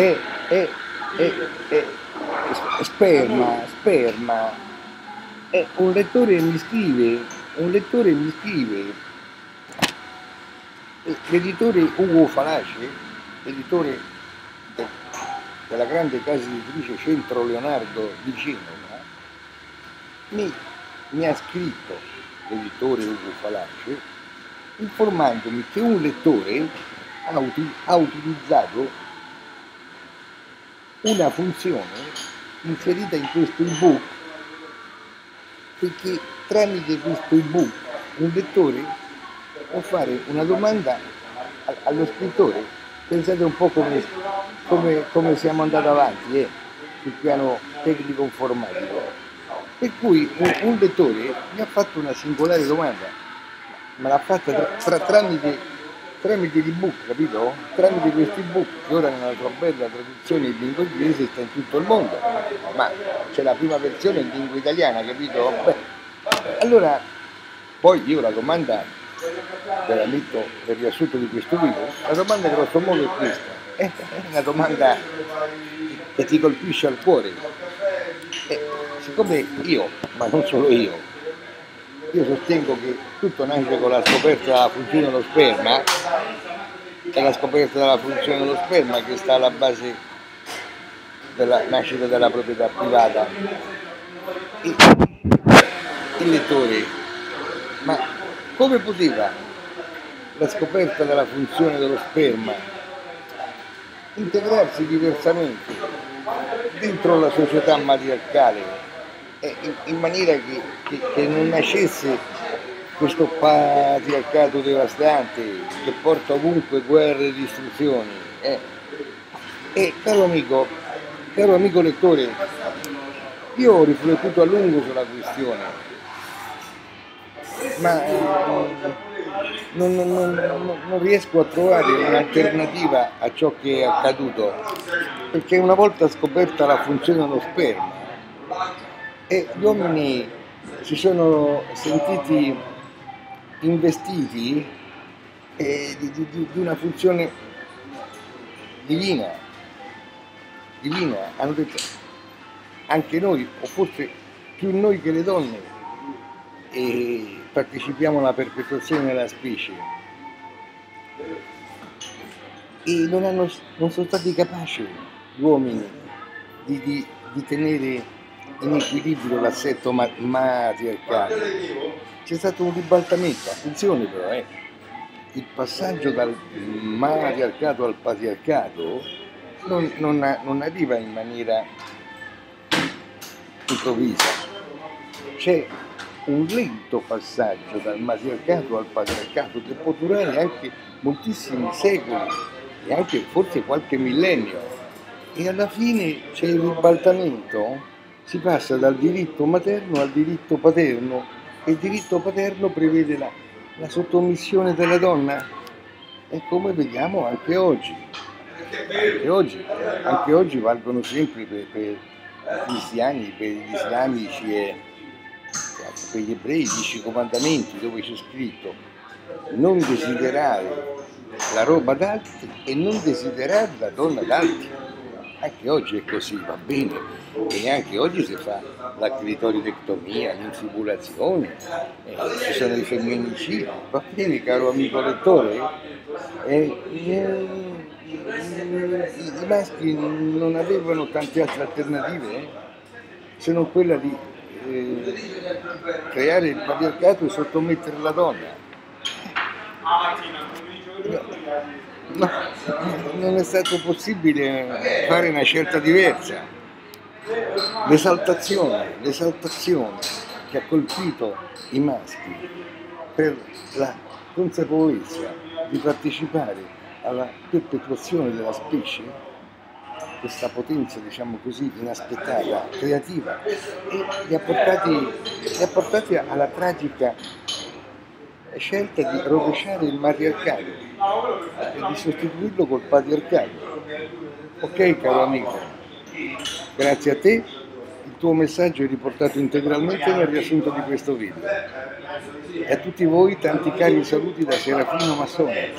è, è, è, è sperma, sperma. E un lettore mi scrive, un lettore mi scrive, l'editore Ugo Falace, l'editore della grande casa editrice Centro Leonardo di Genova, mi, mi ha scritto l'editore Ugo Falace informandomi che un lettore ha utilizzato una funzione inserita in questo ebook perché tramite questo ebook un lettore può fare una domanda allo scrittore. Pensate un po' come, come, come siamo andati avanti eh, sul piano tecnico informatico. Per cui un, un lettore mi ha fatto una singolare domanda me l'ha fatta tra, tra, tramite tramite l'ebook, capito? Tramite questi ebook che ora nella sua bella traduzione in lingua inglese sta in tutto il mondo, ma c'è la prima versione in lingua italiana, capito? Beh, allora, poi io la domanda ve la metto nel riassunto di questo video, la domanda grosso modo è questa, è una domanda che ti colpisce al cuore. E siccome io, ma non solo io, io sostengo che tutto nasce con la scoperta della funzione dello sperma, è la scoperta della funzione dello sperma che sta alla base della nascita della proprietà privata. E il lettore, ma come poteva la scoperta della funzione dello sperma integrarsi diversamente dentro la società matriarcale in maniera che, che, che, non nascesse questo patriarcato devastante che porta ovunque guerre e distruzioni. Eh. E caro amico, caro amico lettore, io ho riflettuto a lungo sulla questione, ma eh, non, non, non, non, riesco a trovare un'alternativa a ciò che è accaduto, perché una volta scoperta la funzione dello sperma, e gli uomini si sono sentiti investiti eh, di, di, di, una funzione divina, divina, hanno detto. Anche noi, o forse più noi che le donne, e partecipiamo alla perpetuazione della specie. E non, hanno, non sono stati capaci gli uomini di, di tenere in equilibrio l'assetto matriarcale. C'è stato un ribaltamento, attenzione però, eh. il passaggio dal matriarcato al patriarcato non, non, non arriva in maniera improvvisa, c'è un lento passaggio dal matriarcato al patriarcato che può durare anche moltissimi secoli e anche forse qualche millennio e alla fine c'è il ribaltamento si passa dal diritto materno al diritto paterno e il diritto paterno prevede la, la sottomissione della donna e come vediamo anche oggi. Anche oggi, anche oggi valgono sempre per, per i cristiani, per gli islamici e per gli ebrei i dieci comandamenti dove c'è scritto non desiderare la roba d'altri e non desiderare la donna d'altri. Anche oggi è così, va bene. E anche oggi si fa la clitoridectomia, l'infibulazione, eh, ci sono i femminicidi, va bene caro amico lettore, eh, eh, i maschi non avevano tante altre alternative eh, se non quella di eh, creare il patriarcato e sottomettere la donna. No, non è stato possibile fare una scelta diversa. L'esaltazione, l'esaltazione che ha colpito i maschi per la consapevolezza di partecipare alla perpetuazione della specie, questa potenza diciamo così inaspettata, creativa, e li ha portati, li ha portati alla tragica scelta di rovesciare il matriarcato e di sostituirlo col patriarcato. Ok caro amico? Grazie a te, il tuo messaggio è riportato integralmente nel riassunto di questo video. E a tutti voi tanti cari saluti da Serafino Massone.